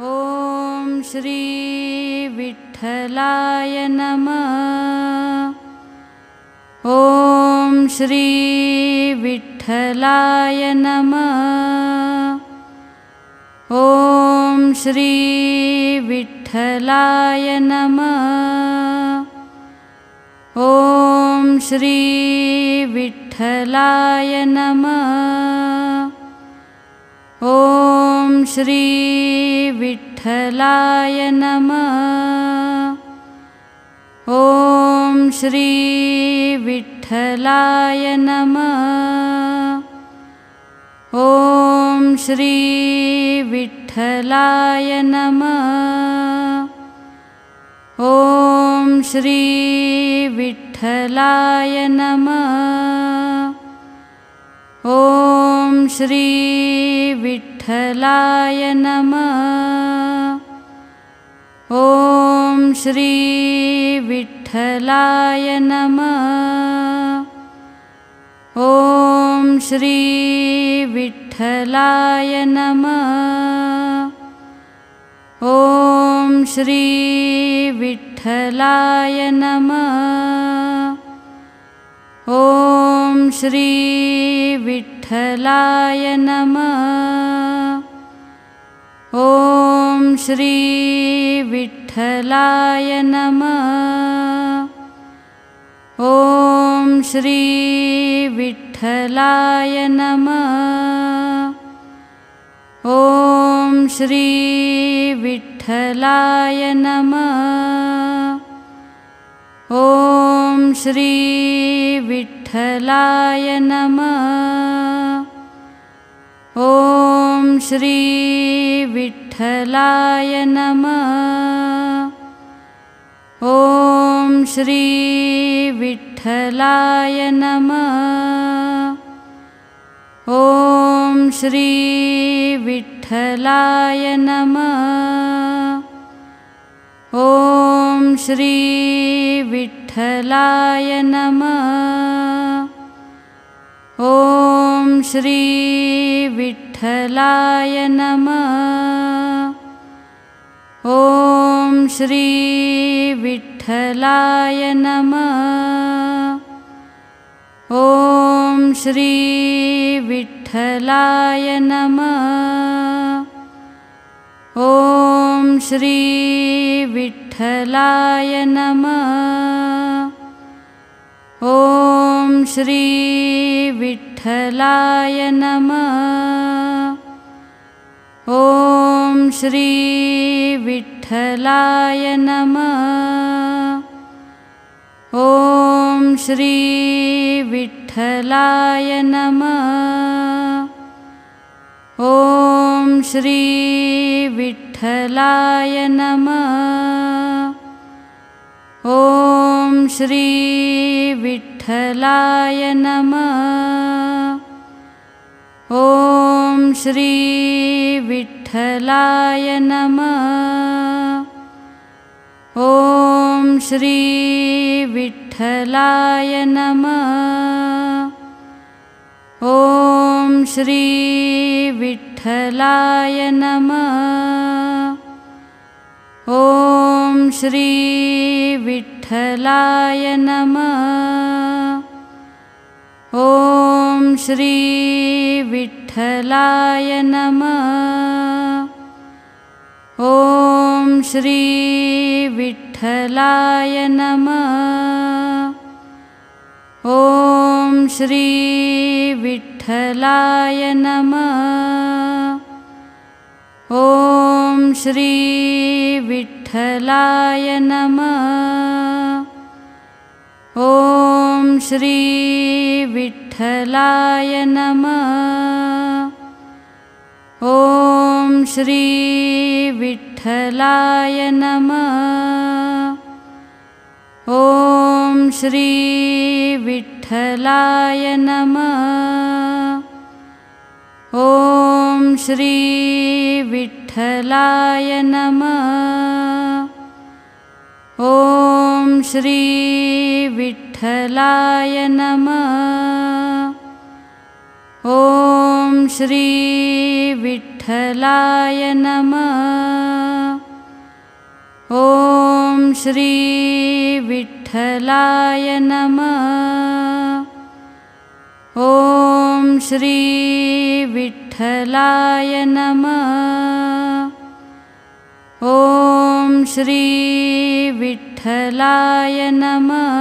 ॐ श्रीविठ्ठलाय नमः। ॐ श्रीविठ्ठलाय नमः। ॐ श्रीविठ्ठलाय नमः। ॐ श्रीविठ्ठलाय नमः। ॐ श्रीविठ्ठलाय नमः। ॐ श्रीविठ्ठलाय नमः। ॐ श्रीविठ्ठलाय नमः। ॐ श्रीविठ्ठलाय नमः। ॐ विठ्ठलाय नमः। ॐ श्री विठ्ठलाय नमः। ॐ श्री विठ्ठलाय नमः। ॐ श्री विठ्ठलाय नमः। ॐ श्री विठ्ठलाय नमः। ॐ श्रीविठ्ठलाय नमः। ॐ श्रीविठ्ठलाय नमः। ॐ श्रीविठ्ठलाय नमः। ॐ श्रीविठ्ठलाय नमः श्रीविठ्ठलाय नमः। ॐ श्रीविठ्ठलाय नमः। ॐ श्रीविठ्ठलाय नमः। ॐ श्रीविठ्ठलाय नमः। ॐ विठ्ठलाय नमः। ॐ श्री विठ्ठलाय नमः। ॐ श्री विठ्ठलाय नमः। ॐ श्री विठ्ठलाय नमः। ॐ श्री विठ्ठलाय नमः। ॐ श्रीविठ्ठलाय नमः। ॐ श्रीविठ्ठलाय नमः। ॐ श्रीविठ्ठलाय नमः। ॐ श्रीविठ्ठलाय नमः। ॐ श्रीविठ्ठलाय नमः। ॐ श्रीविठ्ठलाय नमः। ॐ श्रीविठ्ठलाय नमः। ॐ श्रीविठ्ठलाय नमः श्रीविठ्ठलाय नमः। ॐ श्रीविठ्ठलाय नमः। ॐ श्रीविठ्ठलाय नमः। ॐ श्रीविठ्ठलाय नमः। ॐ विठ्ठलाय नमः। ॐ श्री विठ्ठलाय नमः। ॐ श्री विठ्ठलाय नमः। ॐ श्री विठ्ठलाय नमः। ॐ श्री विठ्ठलाय नमः। ॐ श्रीविठ्ठलाय नमः। ॐ श्रीविठ्ठलाय नमः। ॐ श्रीविठ्ठलाय नमः। ॐ श्रीविठ्ठलाय नमः।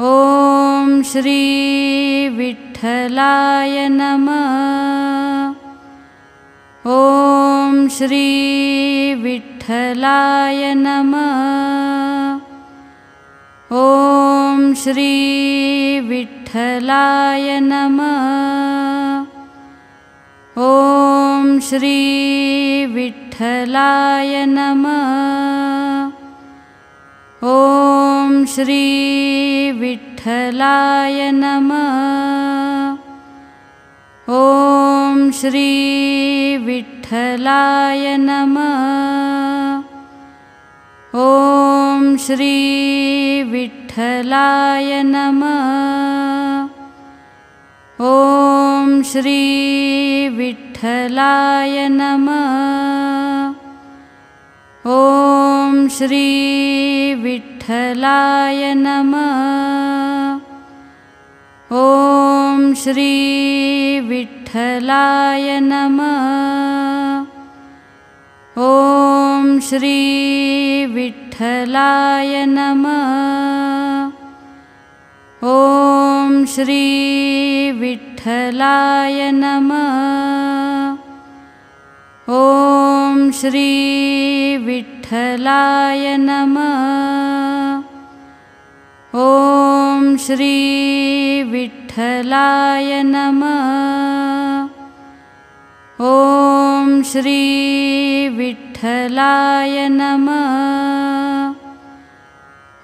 ॐ ॐ श्रीविठ्ठलाय नमः। ॐ श्रीविठ्ठलाय नमः। ॐ श्रीविठ्ठलाय नमः। ॐ श्रीविठ्ठलाय नमः। ॐ श्रीविठ्ठलाय नमः। ॐ श्रीविठ्ठलाय नमः। ॐ श्रीविठ्ठलाय नमः। ॐ श्रीविठ्ठलाय नमः। ॐ श्रीविठ्ठ विठ्ठलाय नमः। ॐ श्री विठ्ठलाय नमः। ॐ श्री विठ्ठलाय नमः। ॐ श्री विठ्ठलाय नमः। ॐ श्री विठ्ठलाय नमः ॐ श्रीविठ्ठलाय नमः। ॐ श्रीविठ्ठलाय नमः।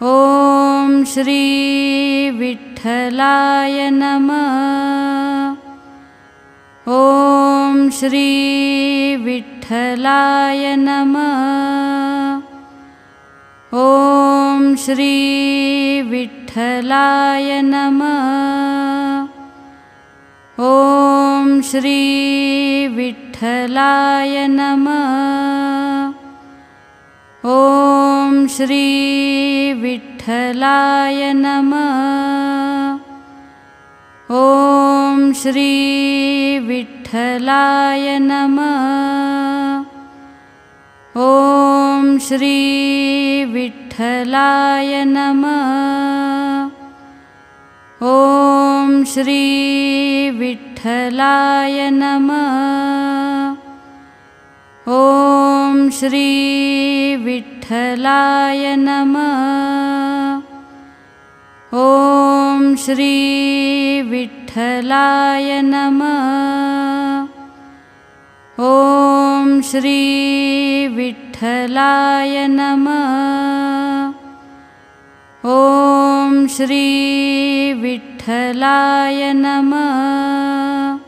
ॐ श्रीविठ्ठलाय नमः। ॐ श्रीविठ्ठलाय नमः। ॐ श्रीविठ्ठलाय नमः। ॐ श्रीविठ्ठलाय नमः। ॐ श्रीविठ्ठलाय नमः। ॐ श्रीविठ्ठलाय नमः। ॐ श्रीविठ्ठलाय नमः। ॐ श्रीविठ्ठलाय नमः। ॐ श्रीविठ्ठलाय नमः। ॐ श्रीविठ्ठलाय नमः। श्रीविठ्ठलाय नमः। ॐ श्रीविठ्ठलाय नमः।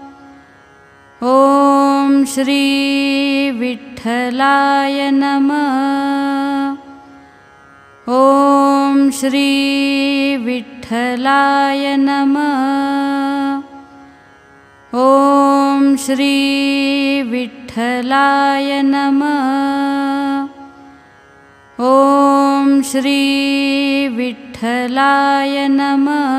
ॐ श्रीविठ्ठलाय नमः। ॐ श्रीविठ्ठलाय नमः। ॐ श्रीविठ्ठ विठ्ठलाय नमः। ॐ श्री विठ्ठलाय नमः।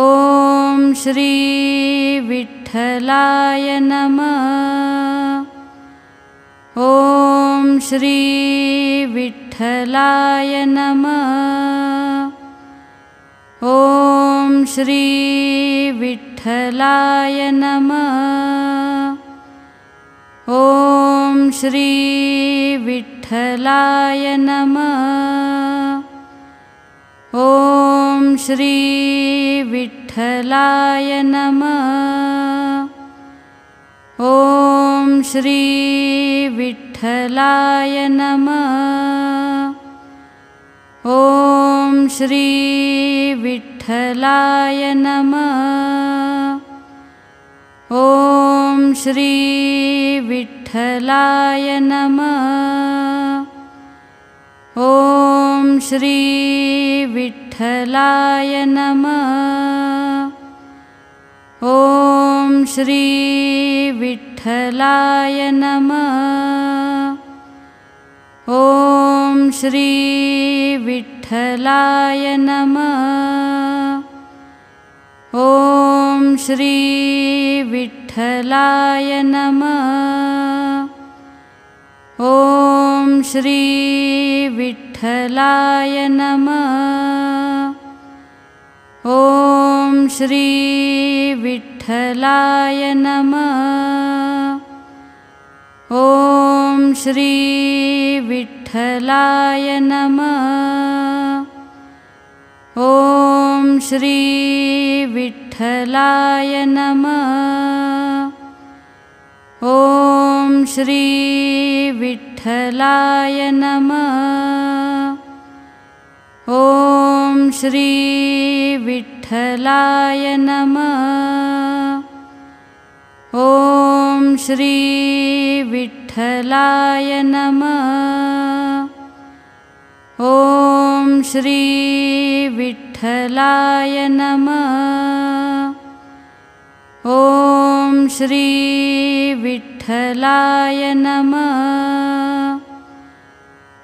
ॐ श्री विठ्ठलाय नमः। ॐ श्री विठ्ठलाय नमः। ॐ श्री विठ्ठलाय नमः श्रीविठ्ठलाय नमः। ॐ श्रीविठ्ठलाय नमः। ॐ श्रीविठ्ठलाय नमः। ॐ श्रीविठ्ठलाय नमः। ॐ श्रीविठ्ठ विठ्ठलाय नमः। ॐ श्री विठ्ठलाय नमः। ॐ श्री विठ्ठलाय नमः। ॐ श्री विठ्ठलाय नमः। ॐ श्री विठ्ठलाय नमः ॐ श्रीविठ्ठलाय नमः। ॐ श्रीविठ्ठलाय नमः। ॐ श्रीविठ्ठलाय नमः। ॐ श्रीविठ्ठलाय नमः। ॐ ॐ श्री नमः। ॐ श्रीविठ्ठलाय नमः। ॐ श्रीविठ्ठलाय नमः। ॐ श्रीविठ्ठलाय नमः। ॐ श्रीविठ्ठ विठ्ठलाय नमः।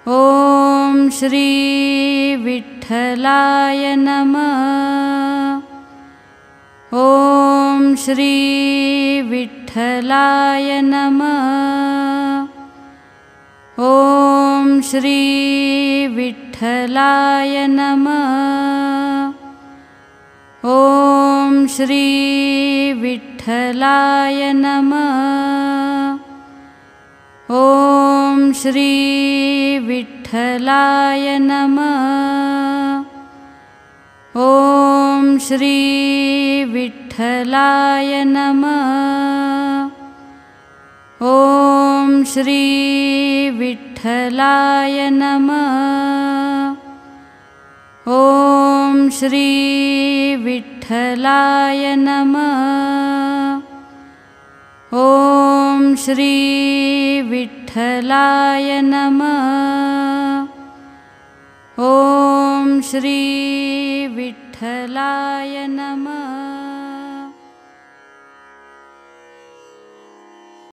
ॐ श्री विठ्ठलाय नमः। ॐ श्री विठ्ठलाय नमः। ॐ श्री विठ्ठलाय नमः। ॐ श्री विठ्ठलाय नमः ॐ श्रीविठ्ठलाय नमः। ॐ श्रीविठ्ठलाय नमः। ॐ श्रीविठ्ठलाय नमः। ॐ श्रीविठ्ठलाय नमः। ॐ श्रीविठ्ठलाय नमः। ॐ श्रीविठ्ठलाय नमः।